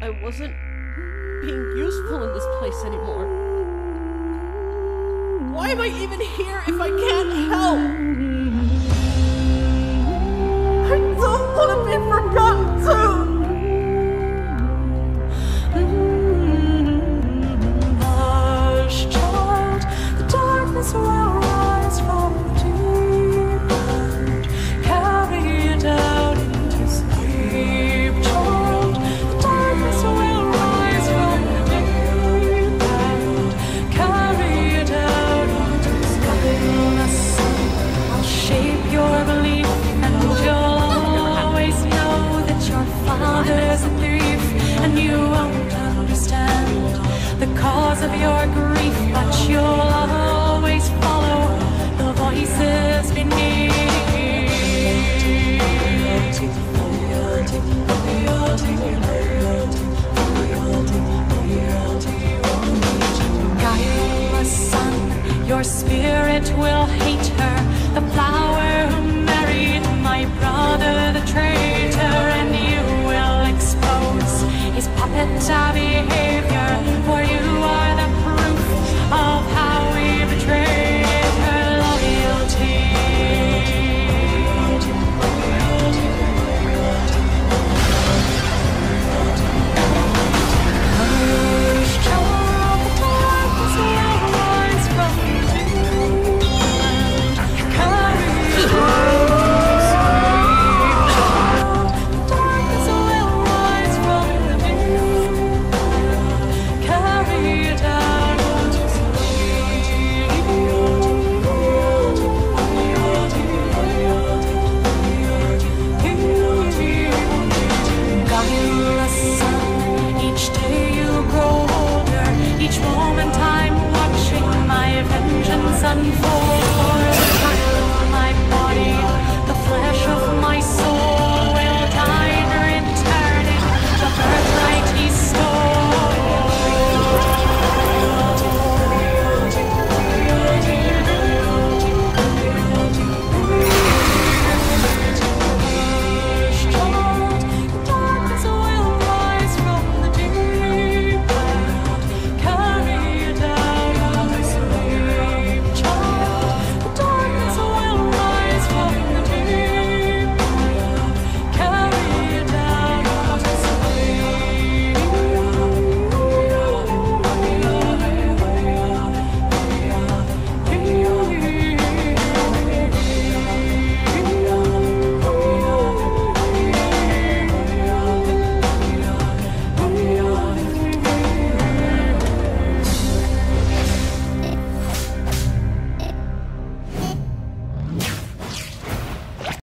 I wasn't being useful in this place anymore. Why am I even here if I can't help? I don't want to be forgotten father's a thief, and you won't understand the cause of your grief, but you'll always follow the voices beneath. Gaia, son, your spirit will hate her, brother, moment I'm watching my vengeance unfold.